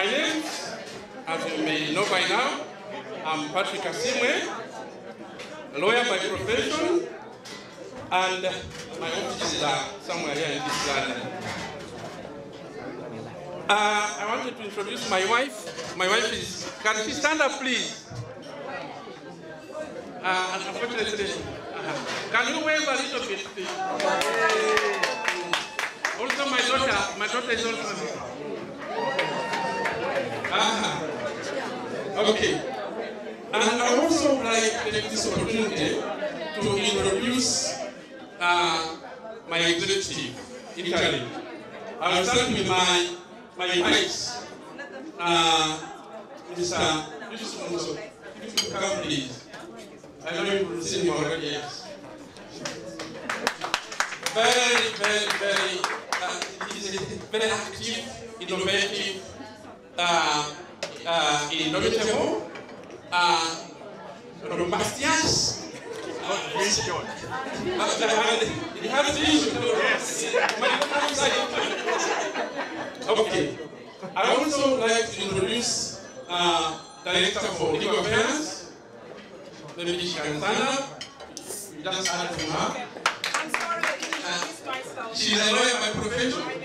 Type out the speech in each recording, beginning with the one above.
My name, as you may know by now, I'm Patrick Asimwe, lawyer by profession, and my offices are somewhere here in this garden. Uh, I wanted to introduce my wife. My wife is, can she stand up please? Uh, unfortunately, uh, can you wave a little bit please? Also my daughter, my daughter is also here. Ah, okay. And I also like to take this opportunity to introduce uh, my executive, in Italy. I will start with my, my vice, uh, Mr. Yusuf Muso. If you come, please. I know you will see him already, yes. Very, very, very, uh, he's very active, innovative, indomitable, uh, robustness. Uh, it has vision. Okay. I also like to introduce uh, Director for Legal Affairs, maybe she can stand up. Just add to her. Uh, she's a lawyer by profession,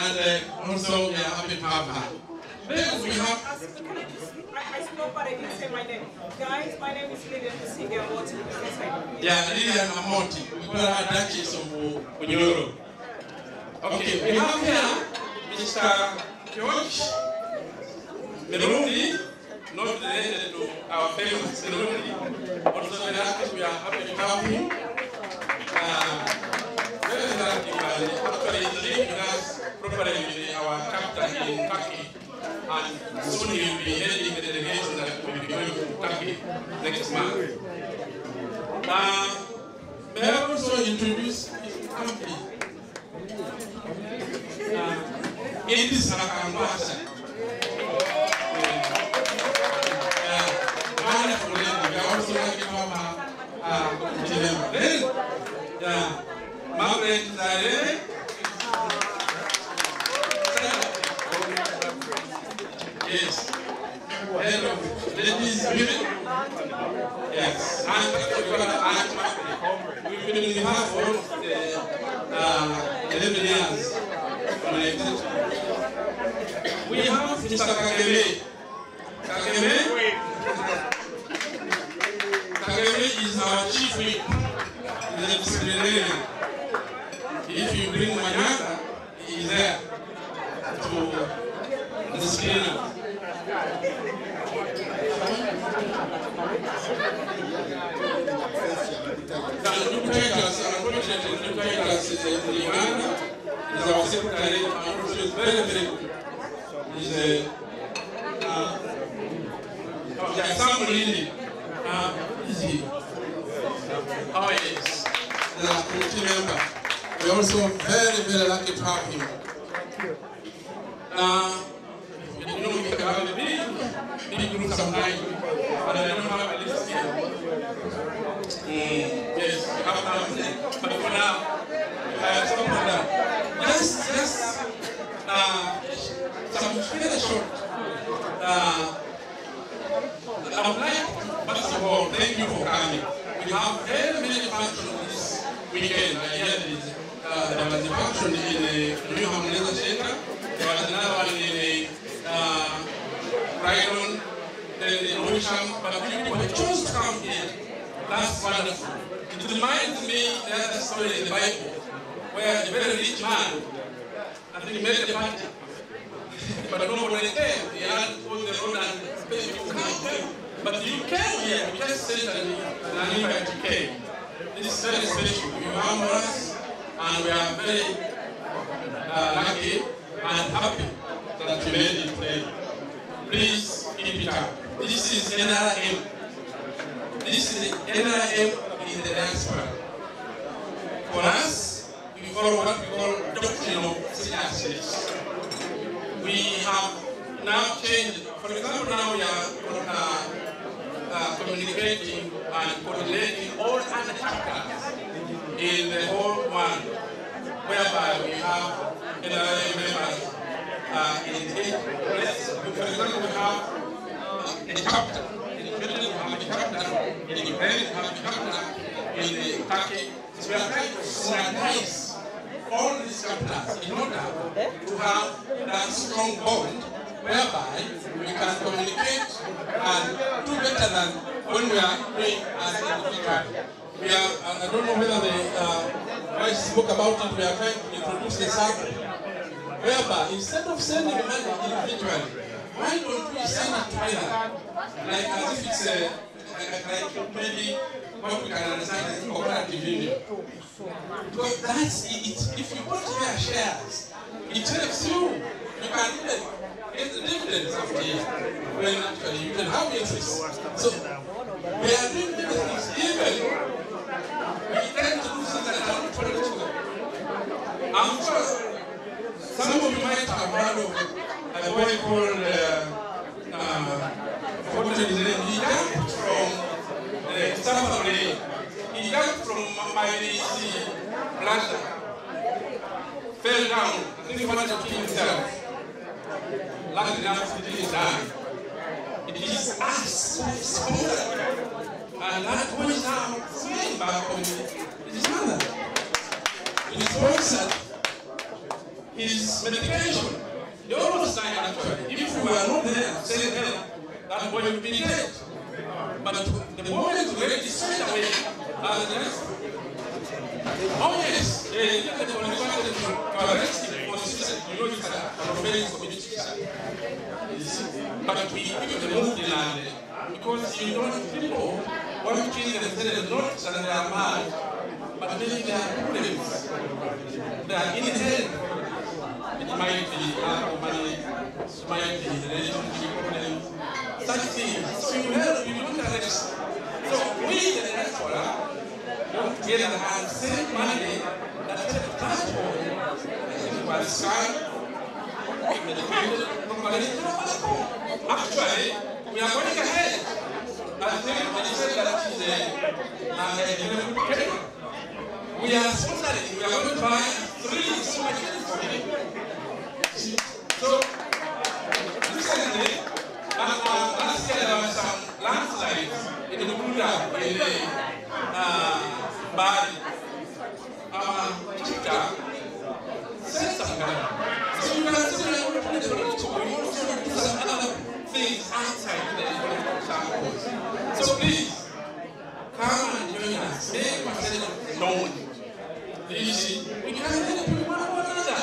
and uh, also we are happy to have her. Then we have I spoke, but I didn't say my name. Guys, my name is Lillian Musiga Wati. Yeah, Lillian Amoti. We call her Duchess of Bunyoro. Okay, we have here Mr. George Mirundi, not related to our famous Mirundi. Also very happy we are happy to have him. Uh, very happy, actually he's living with us with our chapter in Turkey. And soon he will be heading the delegation that will be going to Turkey next month. Uh, may I also introduce his company? Uh, lucky to have her uh, Geneva. Then, yeah, Yes. Ladies, women. Yes. And we've been the house for almost uh, 11 years. We have Mr. Kageme. Kageme. Kageme is our chief whip. He's a disciplinarian. If you bring Manyaka, he is there to discipline us. The new titles, unfortunately, the is in Uganda. Is our secretary, is very, very a, uh, Sam Uh, is he? Oh, yes. The committee member. We're also very, very lucky to have him. Uh, you know, we can have a big, big group sometimes, but I don't have a list here. Mm, yes, we have that. But for now, uh, stop on that. Just, just, uh, some very short. Uh, I would like, first of all, thank you for coming. We have very many functions this weekend. I hear there is, uh, there was a function in the New Harmonizer Center. There was another one in the uh, Brighton, then the Ocean, but people chose to come here. That's wonderful. It reminds me the other story in the Bible where a very rich man, I think he made a party, but nobody came. He had all the road and to come. But you came here, you just sent an, an invite to came. This is very special. You humble us, and we are very uh, lucky and happy that you made it today. Please keep it up. This is NRM. This is the NRM in the diaspora. For us, we follow what we call doctrine of seriousness. We have now changed. For example, now we are uh, uh, communicating and coordinating all other chapters in the whole one, whereby we have NRA members uh, in eight chapter. In Jordan, you have a chapter. In Ukraine, you have a chapter. In Turkey. So we are trying to standardize all these chapters in order to have that strong bond whereby we can communicate and when we are doing as individual. We are, I don't know whether the uh, spoke about it, we are trying to introduce the circle whereby instead of sending money individually, why don't we send it together? Like as if it's a, like, like maybe what we can understand as cooperative union. Because that's it. If you put here shares, it helps you. You can even get the dividends of the when actually you can have interest. So things. Even. I'm sure some of you might have heard of a boy called uh, uh, his name? He jumped from. He jumped from fell down. I think he wanted to kill himself. Luckily enough, he didn't die. It is us who is. And that is now swimming back home with his mother. He sponsored his medication. He almost died actually. If we were not there, say there, that boy would be dead. But the moment we read it away, the. Oh yes, they did the wanted to arrest him for suicide. You know, community. But we quickly moved in and because you don't people want to kill themselves not that they are mad, but maybe they are problems. They are in inherent. It might be lack of money, it might be relationship problems, such things. So you have you at this. So we the diaspora work together and save money that help transport. It was sky, Actually, we are going ahead. I think when you said that is a, a, a, we are sponsoring, we are going to buy three me. So, recently, uh, uh, last year there some landslides in the Bududa, in the uh. Our teacher said something. So you can see that we're putting the political, we also do some other things outside the political circles. So please, come and join us. Make yourself known. You see, we can't help you one another.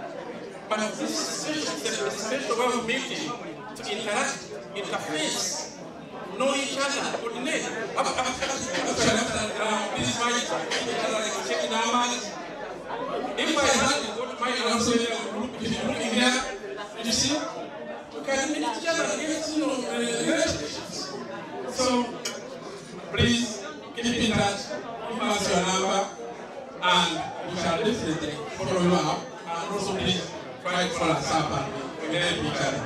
But this is special way of meeting to interact, interface, know each other, coordinate. Uh, this is my checking numbers. If I had to go to my house looking here, you see, you can meet each other get to know uh, relationships. So, please keep in touch, give us your number, and we shall definitely follow you up. And also, please follow us up and each other.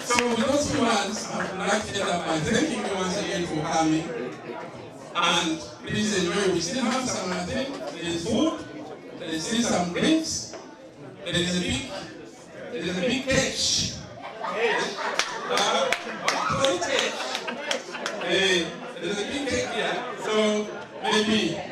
So, with those few words, I would like to end up by thanking you once again for coming. And please enjoy. We still have some, I think, there is food, there is still some drinks, there is a big, there is a big cake. Uh, what cake? Hey, there's a big cake here. So maybe uh,